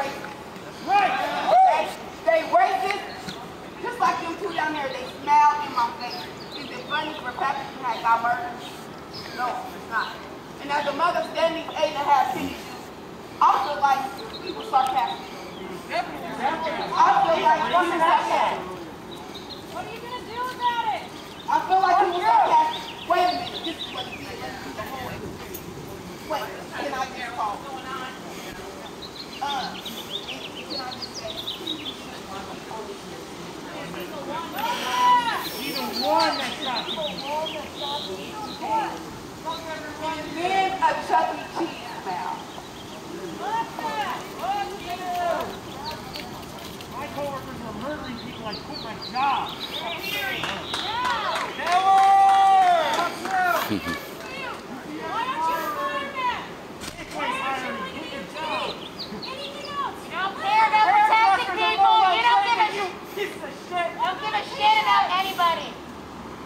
racist. They, they racist, just like them two down there, they smile in my face. Is it funny for Patrick had got murdered? No, it's not. And as a mother standing eight and a half penny shoes, I feel like people sarcastic. I feel like people sarcastic. What are you gonna do about it? I feel like people sarcastic. Wait a minute, this is what it is. Let's do the whole experience. Wait, can I just call? Uh, can I just say? Even one that shot you. And then a Chuck E. Cheese smell. My coworkers were murdering people. I quit my job. Why don't you find them? Why hiring? Quit your job. Anything else? You don't care about protecting people. You don't give a Piece of shit. don't give a shit about anybody.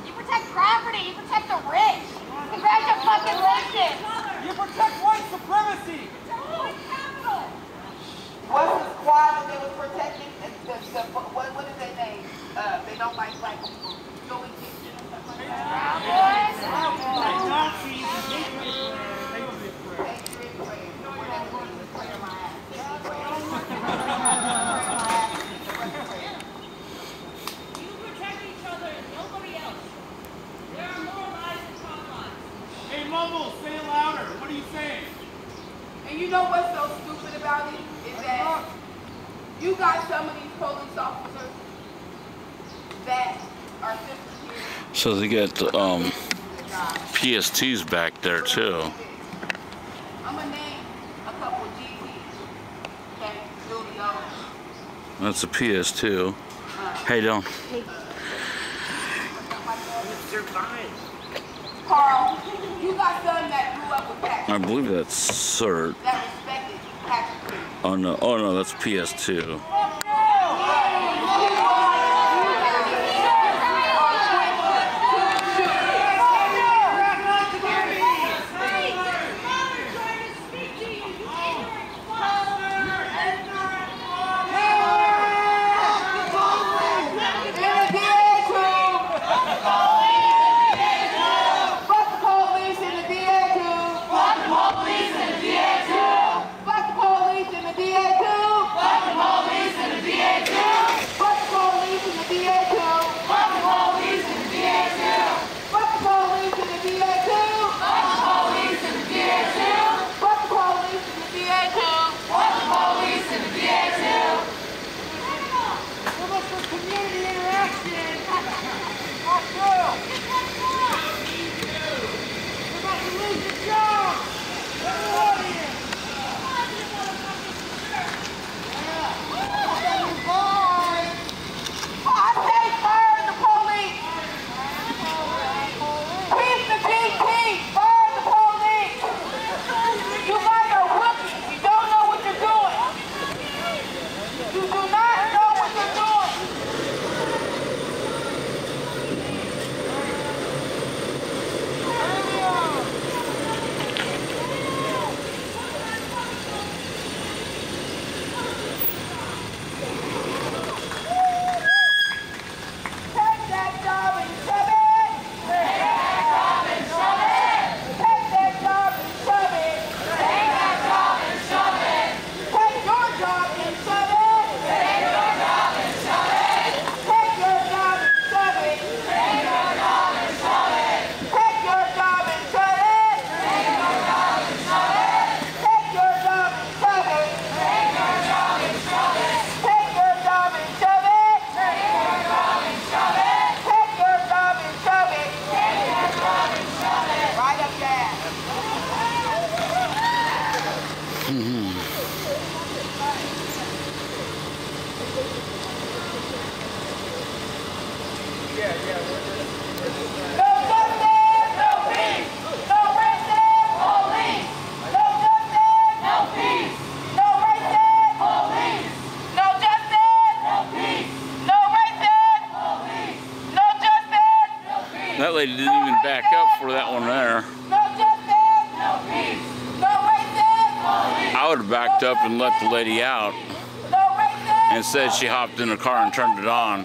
You protect property. You protect the rich. Congratulations. Fucking Lincoln. You protect white supremacy. What's the squad that they was protecting? The, the, the, what, what is their name? Uh, they don't like black people. Joey Kingston or something like that. Like Nazis and Patriots. Patriot prayer. Patriot prayer. Whatever it is, prayer my ass. Prayer my ass. Prayer. You protect each other and nobody else. There are more lives than compromise. Hey, Mumble, say it louder. What are you saying? And you know what's so stupid about it? Is that you got some of these police officers that are simply here So they got um, to do their job. PSTs back there too. I'm gonna name a couple GTs. Okay, Julio. That's a PS2. Hey, don't. You got some that grew up with I believe that's CERT. Oh no, oh no, that's PS2. lady didn't even back up for that one there. I would have backed up and let the lady out Instead, she hopped in the car and turned it on.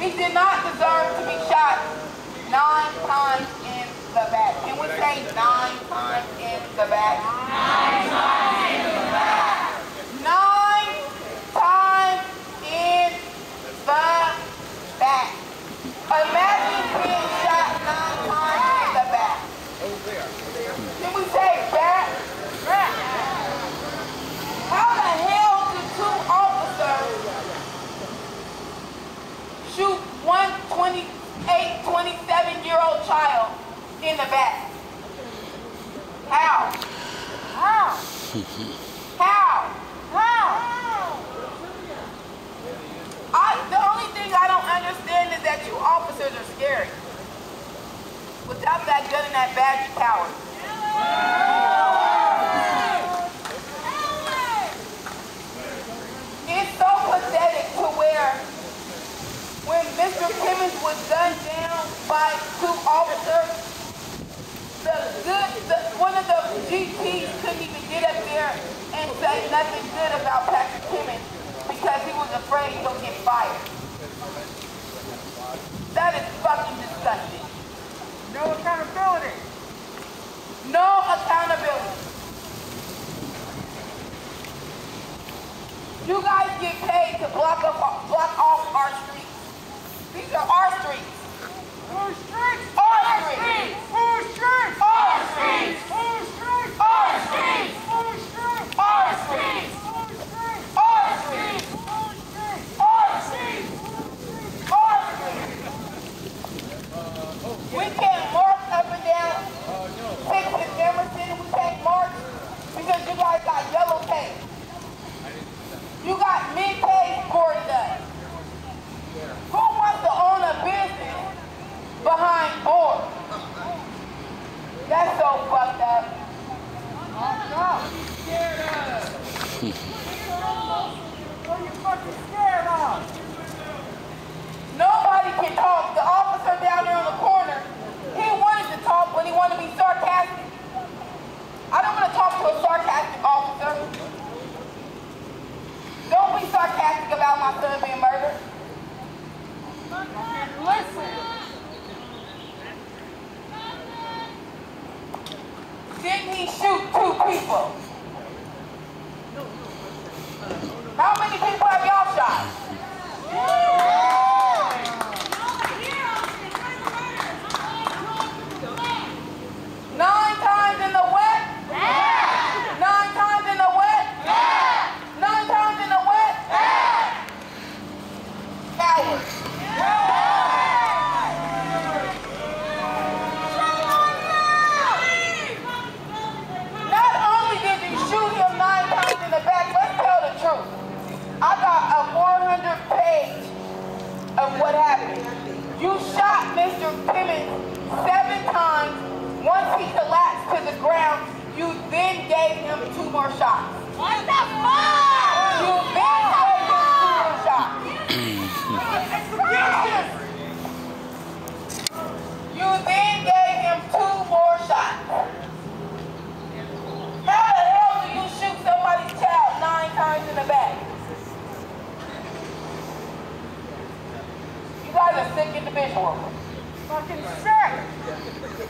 He did not deserve to be shot nine times in the back. Can we say nine times in the back? Nine. one 28, 27-year-old child in the back. How? How? How? How? I, the only thing I don't understand is that you officers are scary. Without that gun and that badge power. getting fired. That is fucking disgusting. No accountability. No accountability. You guys get paid to block up, block off our streets. These are our streets. Our streets? Our, our streets. streets. Streets? Our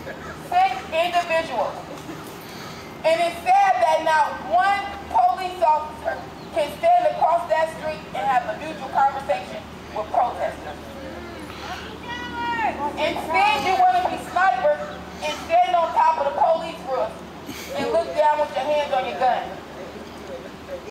six individuals. And it's said that not one police officer can stand across that street and have a mutual conversation with protesters. Instead, you want to be snipers and stand on top of the police roof and look down with your hands on your gun.